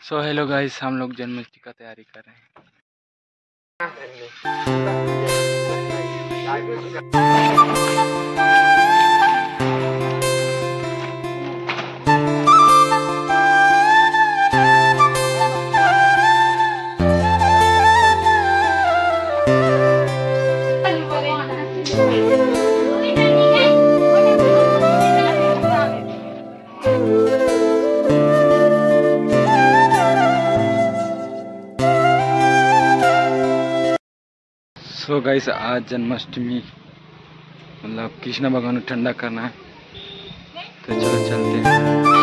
So hello guys हम लोग जन्माष्टमी का तैयारी कर रहे हैं। सो गाइस आज जन्माष्टमी। मतलब कृष्ण भगवान को ठंडा करना है। तो चलो चलते हैं।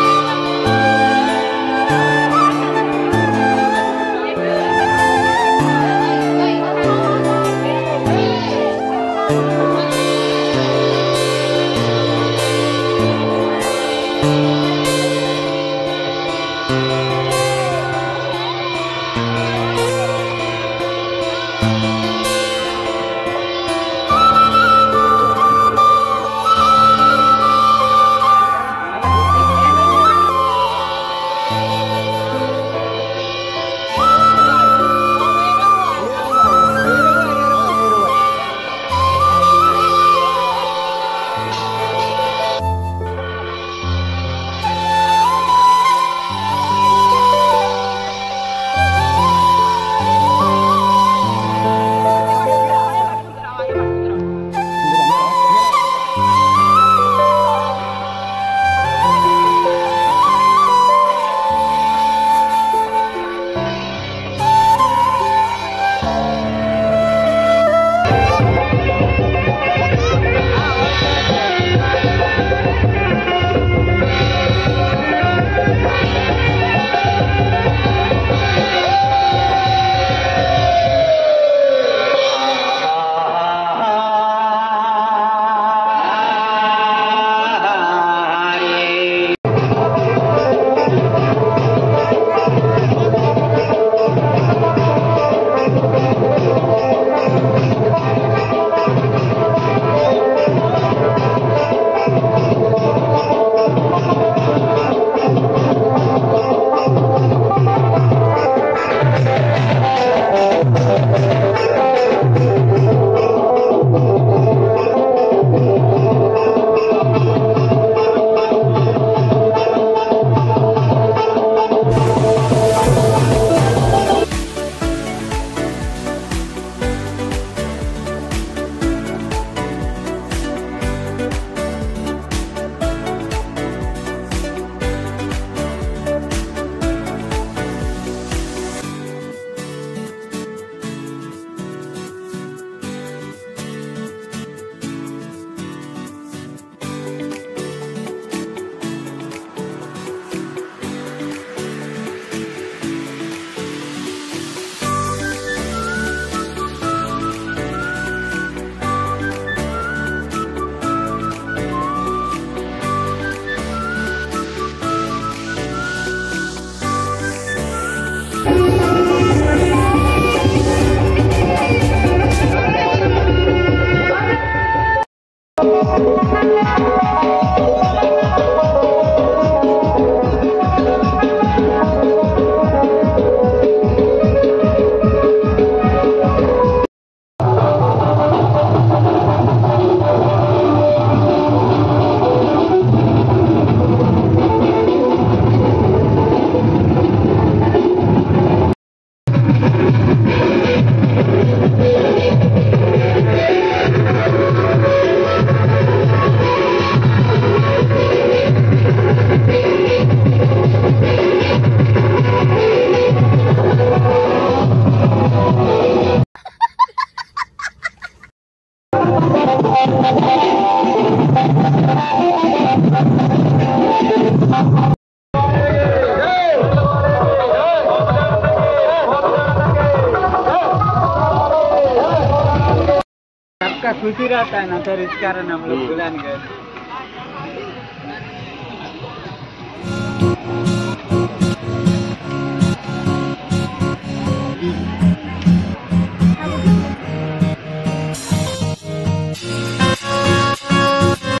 सबका खुशी रहता है ना सर इस कारण हम लोग बुलाने गए